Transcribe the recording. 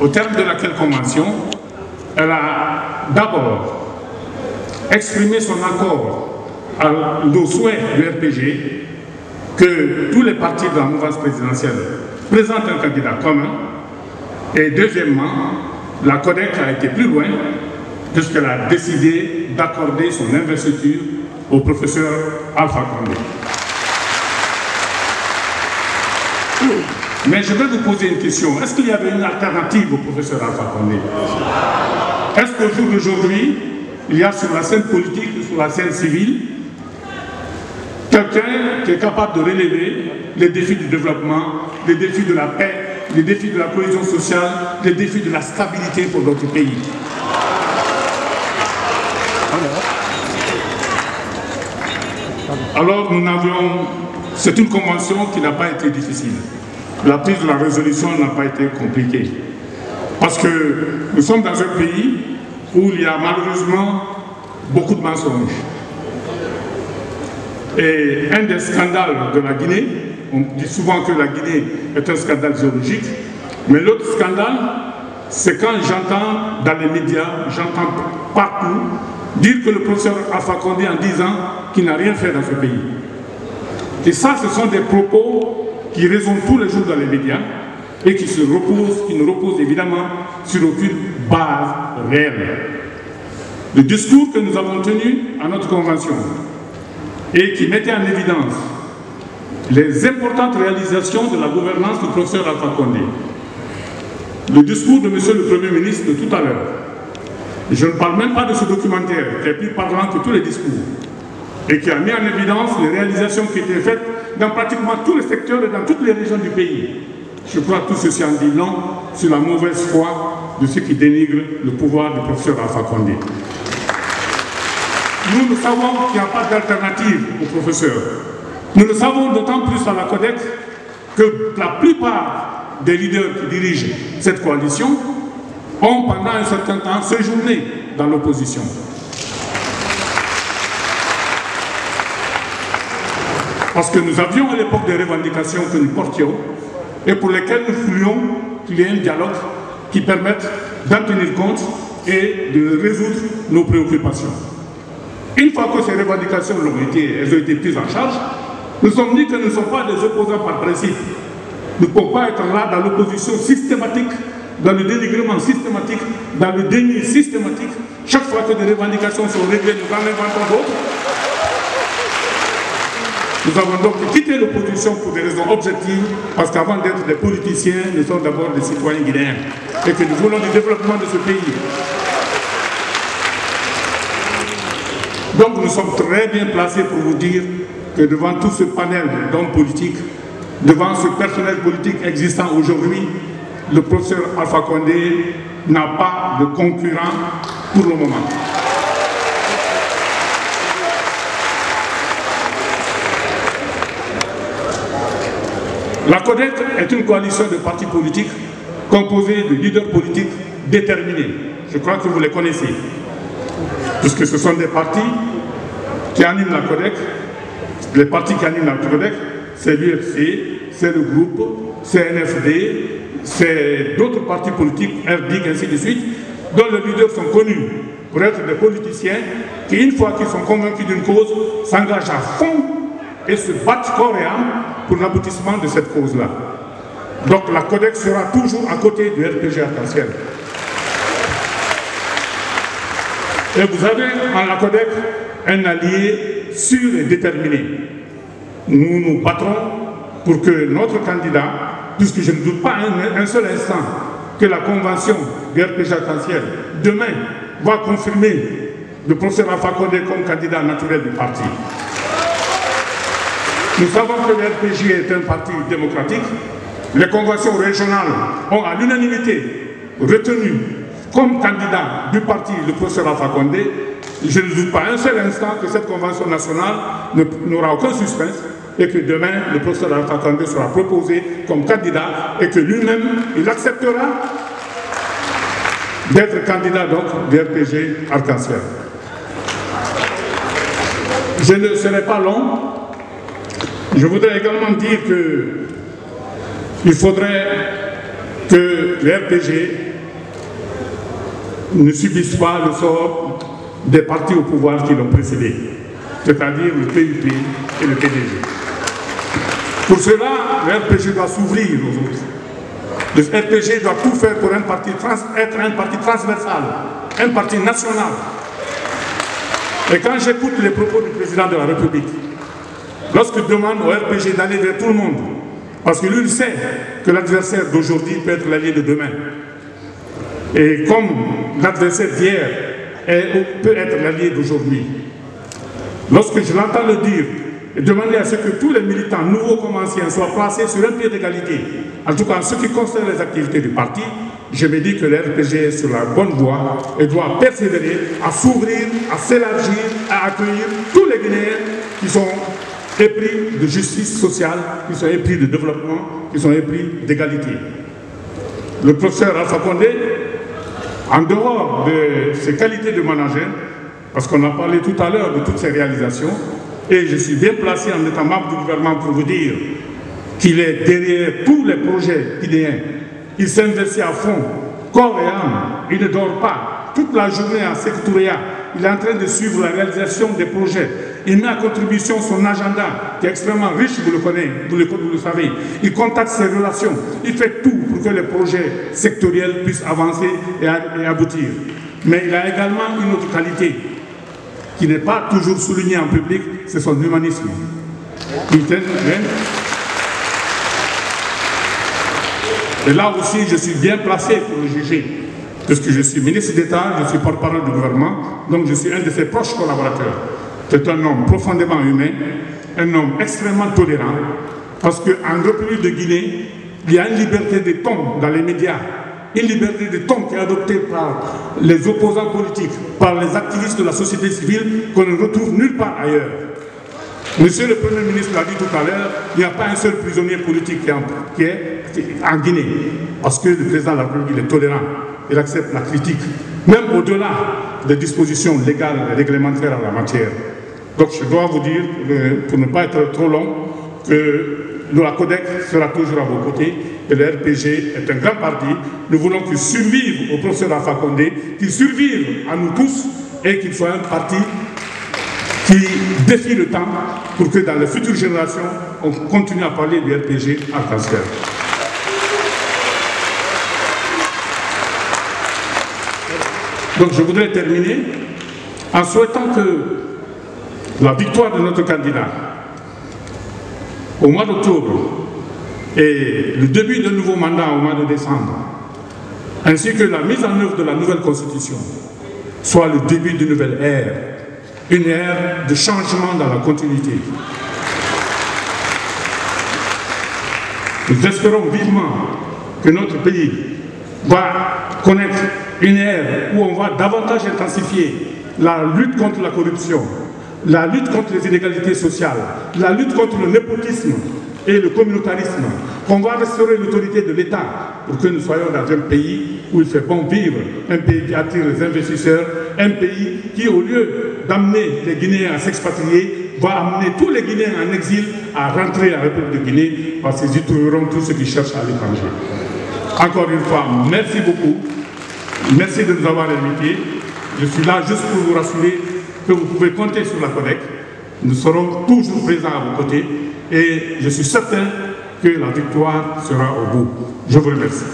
au terme de laquelle convention, elle a d'abord exprimé son accord à nos souhaits du RPG que tous les partis de la mouvance présidentielle présentent un candidat commun. Et deuxièmement, la CODEC a été plus loin puisqu'elle a décidé d'accorder son investiture au professeur Alpha Condé. Mais je vais vous poser une question. Est-ce qu'il y avait une alternative au professeur Alpha Condé? Est-ce qu'au jour d'aujourd'hui, il y a sur la scène politique, sur la scène civile, quelqu'un qui est capable de relever les défis du développement, les défis de la paix, les défis de la cohésion sociale, les défis de la stabilité pour notre pays? Alors nous n'avions... C'est une convention qui n'a pas été difficile. La prise de la résolution n'a pas été compliquée. Parce que nous sommes dans un pays où il y a malheureusement beaucoup de mensonges. Et un des scandales de la Guinée, on dit souvent que la Guinée est un scandale géologique, mais l'autre scandale, c'est quand j'entends dans les médias, j'entends partout dire que le professeur Alpha Condé en 10 ans qu'il n'a rien fait dans ce pays. Et ça, ce sont des propos qui résonnent tous les jours dans les médias et qui, se reposent, qui ne reposent évidemment sur aucune base réelle. Le discours que nous avons tenu à notre convention et qui mettait en évidence les importantes réalisations de la gouvernance du professeur Alpha Condé. Le discours de M. le Premier ministre de tout à l'heure, je ne parle même pas de ce documentaire qui est plus parlant que tous les discours et qui a mis en évidence les réalisations qui étaient faites dans pratiquement tous les secteurs et dans toutes les régions du pays. Je crois que tout ceci en dit long sur la mauvaise foi de ceux qui dénigrent le pouvoir du professeur Alpha Condé. Nous, nous savons qu'il n'y a pas d'alternative au professeur. Nous le savons d'autant plus à la CODEC que la plupart des leaders qui dirigent cette coalition ont pendant un certain temps séjourné dans l'opposition. Parce que nous avions à l'époque des revendications que nous portions et pour lesquelles nous voulions qu'il y ait un dialogue qui permette d'en tenir compte et de résoudre nos préoccupations. Une fois que ces revendications ont été, elles ont été prises en charge, nous sommes dit que nous ne sommes pas des opposants par principe. Nous ne pouvons pas être là dans l'opposition systématique, dans le dénigrement systématique, dans le déni systématique. Chaque fois que des revendications sont réglées, nous en inventons d'autres. Nous avons donc quitté l'opposition pour des raisons objectives, parce qu'avant d'être des politiciens, nous sommes d'abord des citoyens guinéens et que nous voulons du développement de ce pays. Donc nous sommes très bien placés pour vous dire que devant tout ce panel d'hommes politiques, devant ce personnel politique existant aujourd'hui, le professeur Alpha Condé n'a pas de concurrent pour le moment. La CODEC est une coalition de partis politiques composée de leaders politiques déterminés. Je crois que vous les connaissez. Puisque ce sont des partis qui animent la CODEC. Les partis qui animent la CODEC, c'est l'UFC, c'est le groupe, c'est NFD, c'est d'autres partis politiques, RDIC, ainsi de suite, dont les leaders sont connus pour être des politiciens qui, une fois qu'ils sont convaincus d'une cause, s'engagent à fond et se battent âme pour l'aboutissement de cette cause-là. Donc la CODEC sera toujours à côté du RPG arc Et vous avez en la CODEC un allié sûr et déterminé. Nous nous battrons pour que notre candidat, puisque je ne doute pas un, seul instant que la convention du RPG arc demain va confirmer le professeur Alpha Condé comme candidat naturel du parti. Nous savons que le RPG est un parti démocratique. Les conventions régionales ont à l'unanimité retenu comme candidat du parti le professeur Alpha Condé. Je ne doute pas un seul instant que cette convention nationale n'aura aucun suspense et que demain, le professeur Alpha Condé sera proposé comme candidat et que lui-même, il acceptera d'être candidat donc du RPG Arc-en-Ciel. Je ne serai pas long, je voudrais également dire qu'il faudrait que le RPG ne subissent pas le sort des partis au pouvoir qui l'ont précédé, c'est-à-dire le PUP et le PDG. Pour cela, le RPG doit s'ouvrir aux autres. Le RPG doit tout faire pour être un parti transversal, un parti national. Et quand j'écoute les propos du président de la République, lorsqu'il demande au RPG d'aller vers tout le monde, parce que lui, sait que l'adversaire d'aujourd'hui peut être l'allié de demain. Et comme l'adversaire d'hier peut être l'allié d'aujourd'hui. Lorsque je l'entends le dire, et demander à ce que tous les militants, nouveaux comme anciens, soient placés sur un pied d'égalité, en tout cas en ce qui concerne les activités du parti, je me dis que l'RPG est sur la bonne voie et doit persévérer à s'ouvrir, à s'élargir, à accueillir tous les Guinéens qui sont épris de justice sociale, qui sont épris de développement, qui sont épris d'égalité. Le professeur Alpha Condé, en dehors de ses qualités de manager, parce qu'on a parlé tout à l'heure de toutes ses réalisations, et je suis bien placé en étant membre du gouvernement pour vous dire qu'il est derrière tous les projets guinéens. Il s'investit à fond, corps et âme. Il ne dort pas. Toute la journée à Secretariat, il est en train de suivre la réalisation des projets. Il met à contribution son agenda, qui est extrêmement riche, vous le connaissez, vous le, vous le savez. Il contacte ses relations. Il fait tout pour que les projets sectoriels puissent avancer et, et aboutir. Mais il a également une autre qualité qui n'est pas toujours soulignée en public, c'est son humanisme. Et là aussi, je suis bien placé pour le juger. Parce que je suis ministre d'État, je suis porte-parole du gouvernement, donc je suis un de ses proches collaborateurs. C'est un homme profondément humain, un homme extrêmement tolérant, parce qu'en République de Guinée, il y a une liberté de ton dans les médias, une liberté de ton qui est adoptée par les opposants politiques, par les activistes de la société civile, qu'on ne retrouve nulle part ailleurs. Monsieur le Premier ministre l'a dit tout à l'heure, il n'y a pas un seul prisonnier politique qui est en Guinée, parce que le président de la République est tolérant, il accepte la critique, même au-delà des dispositions légales et réglementaires en la matière. Donc je dois vous dire, euh, pour ne pas être trop long, que la CODEC sera toujours à vos côtés et le RPG est un grand parti. Nous voulons qu'il survive au professeur Alpha Condé, qu'il survive à nous tous et qu'il soit un parti qui défie le temps pour que dans les futures générations, on continue à parler du RPG en Donc je voudrais terminer en souhaitant que la victoire de notre candidat au mois d'octobre et le début d'un nouveau mandat au mois de décembre, ainsi que la mise en œuvre de la nouvelle constitution, soit le début d'une nouvelle ère, une ère de changement dans la continuité. Nous espérons vivement que notre pays va connaître une ère où on va davantage intensifier la lutte contre la corruption, la lutte contre les inégalités sociales, la lutte contre le népotisme et le communautarisme, qu'on va restaurer l'autorité de l'État pour que nous soyons dans un pays où il fait bon vivre, un pays qui attire les investisseurs, un pays qui, au lieu d'amener les Guinéens à s'expatrier, va amener tous les Guinéens en exil à rentrer à la République de Guinée parce qu'ils y trouveront tous ceux qui cherchent à l'étranger. Encore une fois, merci beaucoup. Merci de nous avoir invités. Je suis là juste pour vous rassurer que vous pouvez compter sur la CODEC. Nous serons toujours présents à vos côtés et je suis certain que la victoire sera au bout. Je vous remercie.